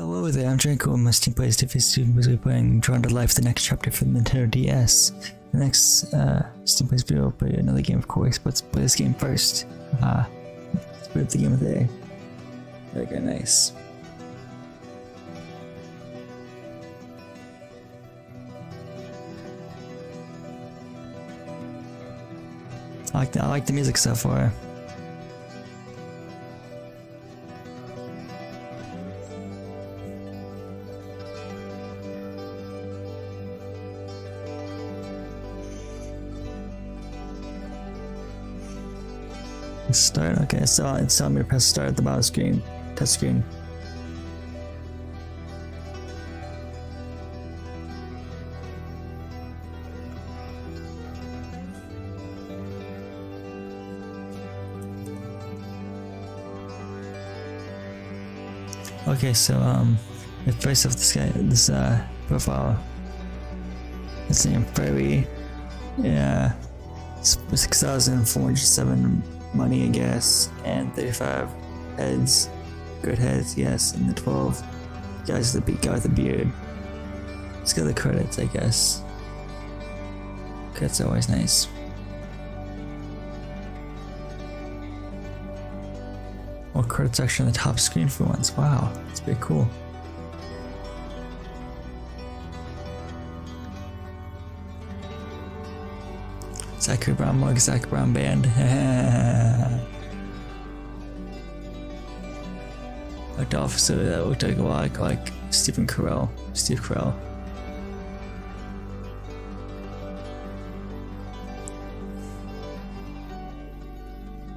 Hello there, I'm Draco and my Stephen Plays Divisive we'll be playing Drawn to Life, the next chapter for the Nintendo DS. The next uh, Stephen Plays video will play another game of course, but let's play this game first. Uh, let's up the game of the day. Okay, nice. I like the, I like the music so far. Start. Okay, so it's telling me to press start at the bottom screen. Touch screen. Okay, so um, the face of this guy, this uh profile, it's named Furry. Yeah, six thousand four hundred seven money, I guess, and 35 heads, good heads, yes, and the 12 guys with the guy with the beard. Let's get the credits, I guess. Credits always nice. Well, credits actually on the top screen for once. Wow, that's pretty cool. Zachary Brown mug, Zac Brown band. looked off, so that looked like a lot like Stephen Carell, Steve Carell.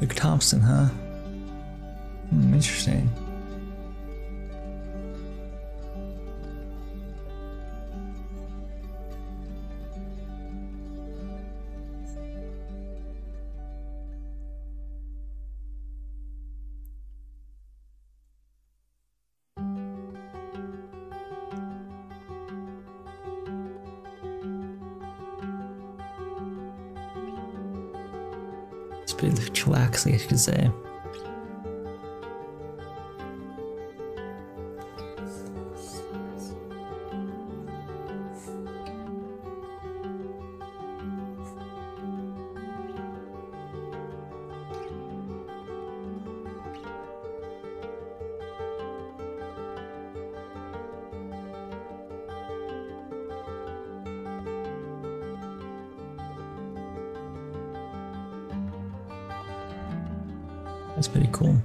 Luke Thompson, huh? Hmm, interesting. Pretty chillaxing, I should say. That's pretty cool.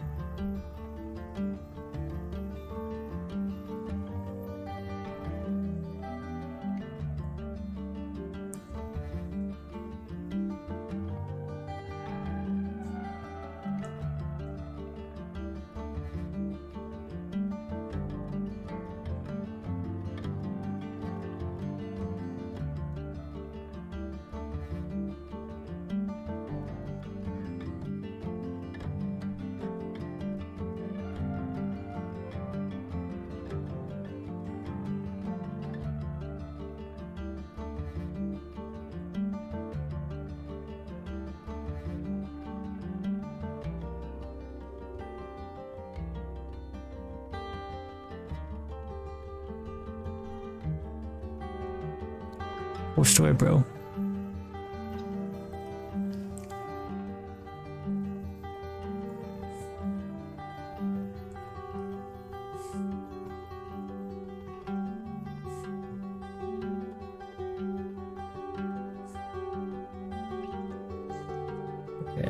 What story, bro?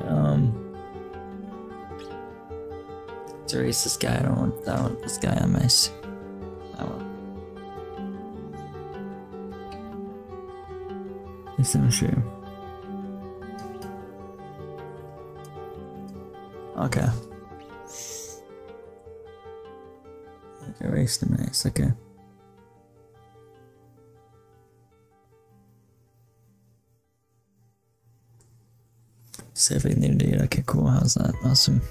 Um... This guy, I don't want, I don't this guy on my... Jestem sure. Okay. Erase the minutes, okay. Save it in Okay, cool. How's that? Awesome.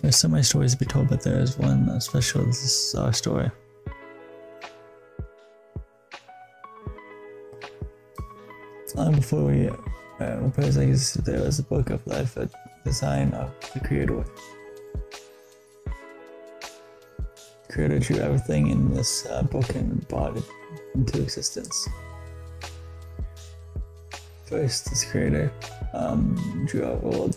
There's so many stories to be told, but there is one special. This is our story. Long before we uh, proposing there was a book of life a design of the creator creator drew everything in this uh, book and brought it into existence. First, this creator um, drew our world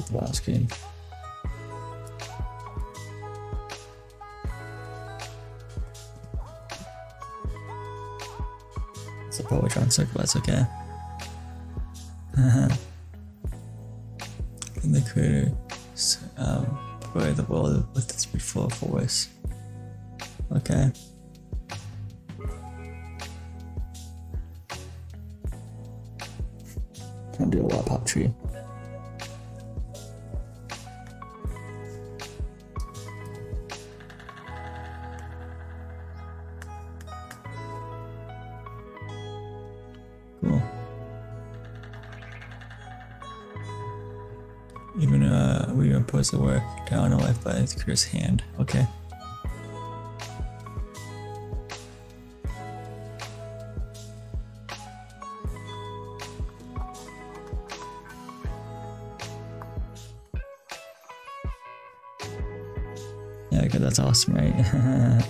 the last game. It's a Poetron circle, that's okay. and the creator um, provided the world with its beautiful force. Okay. I'll do a lot pop tree. We were supposed to work down a life by Chris' hand. Okay. Yeah, okay, that's awesome, right?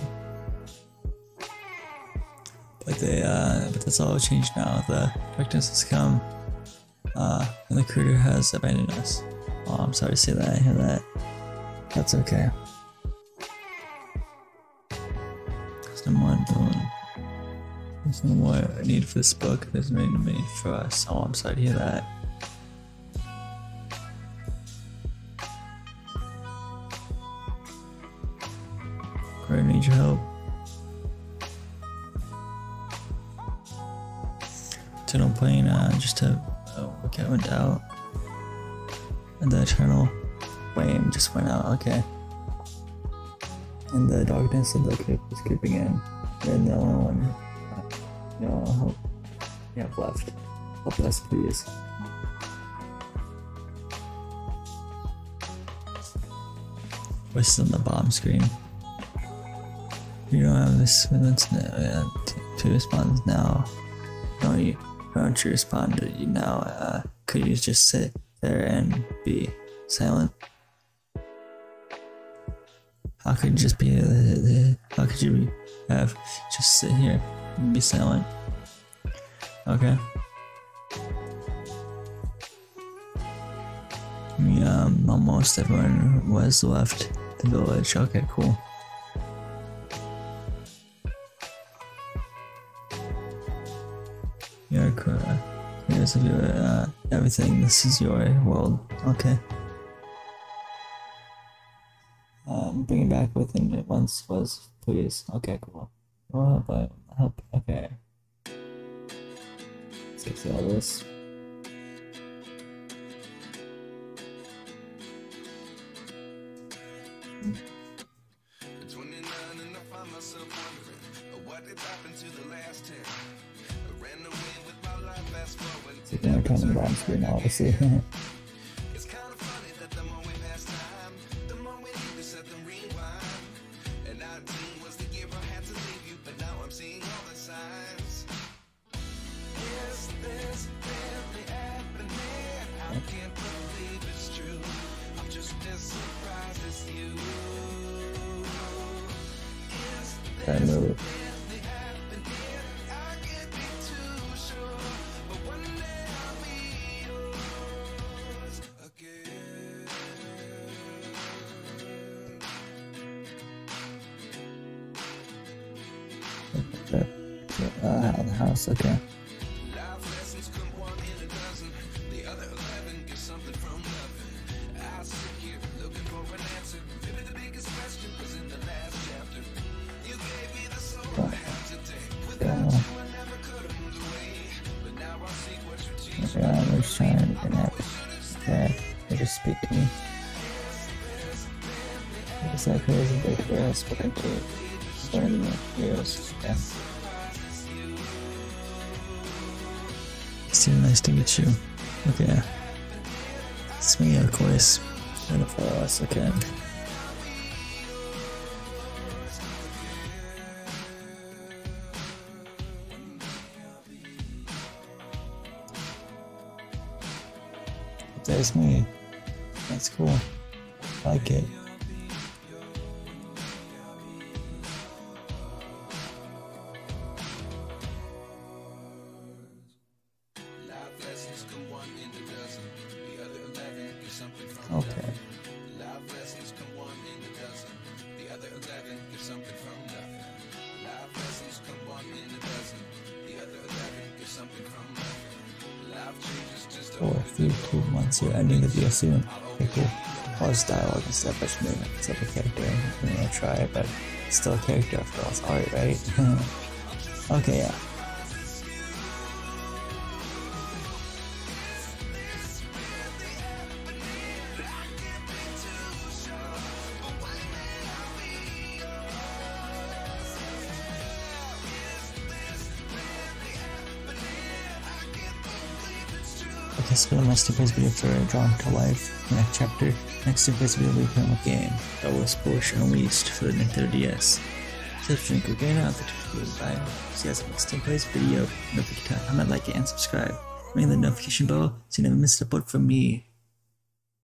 but they, uh, but that's all changed now. The darkness has come, uh, and the creator has abandoned us. Oh, I'm sorry to say that. I hear that. That's okay. There's no more doing. There's no more need for this book. There's no need for us. Oh, I'm sorry to hear that. I need your help. Eternal plane, uh, just to work out went out. And the eternal flame just went out, okay. And the darkness of the cave was creeping in. And the only one, know, hope have left. Help us, please. What's on the bottom screen? You don't have this minutes uh, to respond now. Don't you? Don't you respond to you now? Uh, could you just sit there and be silent? How could you just be? How could you be, have just sit here and be silent? Okay. Yeah, almost everyone was left the village. Okay, cool. Of your uh, everything. This is your world. Okay. Um, bringing back within it once was please. Okay, cool. Well, but help. Okay. Let's get through all this. 29 and I find myself wondering what did happen to the last 10? I'm signs. Is this really happening? I can't out. Okay, they just speak to me. Okay, is like where else would I do? Learn the heroes. Yeah. Still nice to meet you. Okay. It's me, of course. Gonna follow us again. There's me. That's cool. I like it. Just a Four, three, two, one, zero. Ending the video soon. Okay, cool. Pause dialogue and stuff. I should maybe make myself a character. I'm gonna try it, but still a character after all. It's art, right? okay, yeah. So my Stupid's video for Drawn to Life, the next chapter. Next Stupid's video will be playing a game that was Porsche Unleashed for the Nintendo DS. Drink again out the video by see you guys next Stupid's video. Don't forget to comment, like, and subscribe. Ring the notification bell so you never miss a report from me.